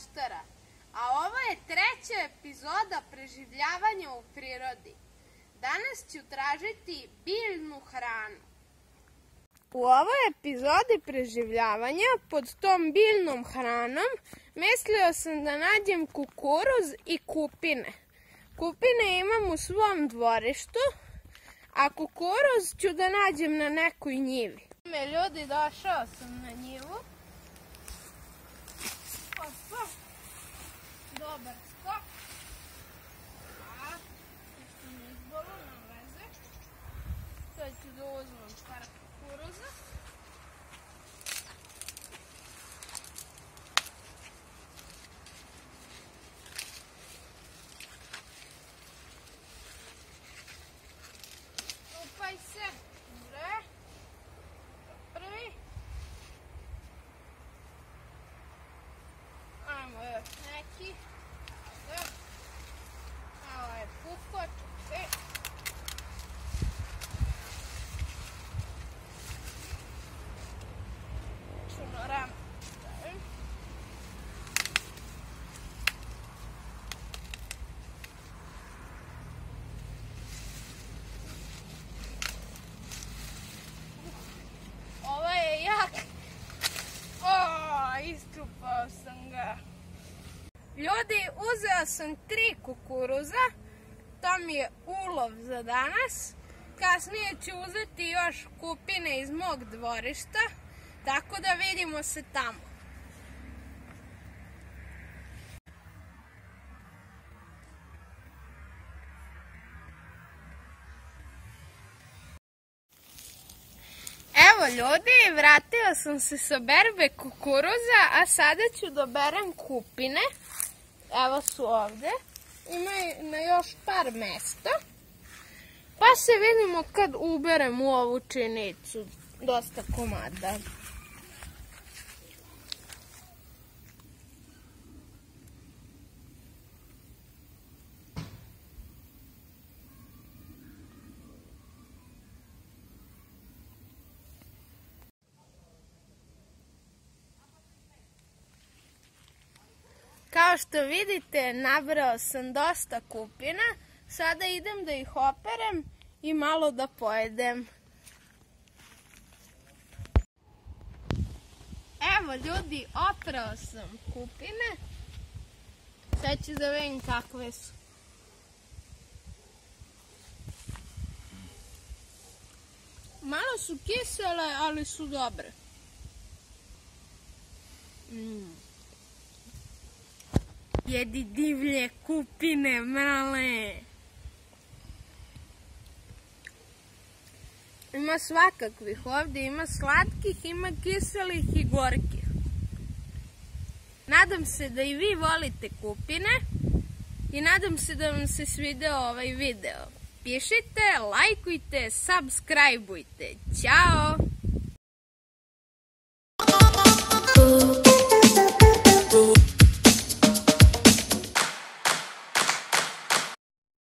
baštara, a ovo je treća epizoda preživljavanja u prirodi. Danas ću tražiti biljnu hranu. U ovoj epizodi preživljavanja pod tom biljnom hranom mislio sam da nađem kukuruz i kupine. Kupine imam u svom dvorištu, a kukuruz ću da nađem na nekoj njivi. Ljudi, došao sam na njivu but sam ga. Ljudi, uzeo sam tri kukuruza. To mi je ulov za danas. Kasnije ću uzeti još kupine iz mog dvorišta. Tako da vidimo se tamo. Evo ljudi, vratila sam se sa berbe kukuruza, a sada ću da berem kupine. Evo su ovde. Ima na još par mesta. Pa se vidimo kad uberem u ovu činicu. Dosta komada. Kao što vidite, nabrao sam dosta kupina. Sada idem da ih operem i malo da pojedem. Evo ljudi, oprao sam kupine. Sad ću da vidim kakve su. Malo su kisele, ali su dobre. Mm. Jedi divlje kupine male. Ima svakakvih ovdje, ima slatkih, ima kiselih i gorkih. Nadam se da i vi volite kupine i nadam se da vam se svideo ovaj video. Pišite, lajkujte, subscribeujte. Ćao!